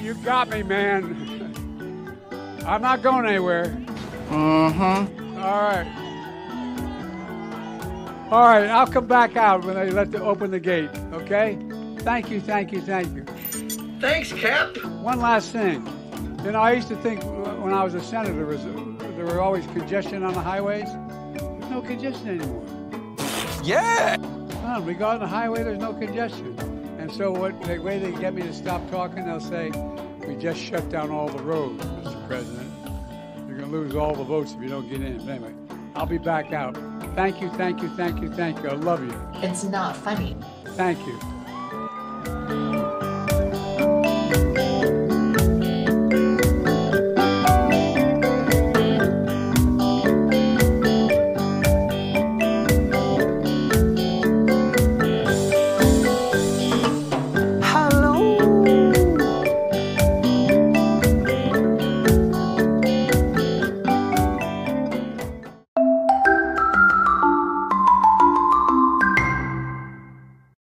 You got me, man. I'm not going anywhere. Mm-hmm. All right. All right, I'll come back out when they let the open the gate. Okay? Thank you, thank you, thank you. Thanks, Cap. One last thing. You know, I used to think when I was a senator, was there were always congestion on the highways. There's no congestion anymore. Yeah. None. We go on the highway, there's no congestion. And so what the way they get me to stop talking, they'll say, we just shut down all the roads, Mr. President. You're going to lose all the votes if you don't get in. But anyway, I'll be back out. Thank you, thank you, thank you, thank you. I love you. It's not funny. Thank you.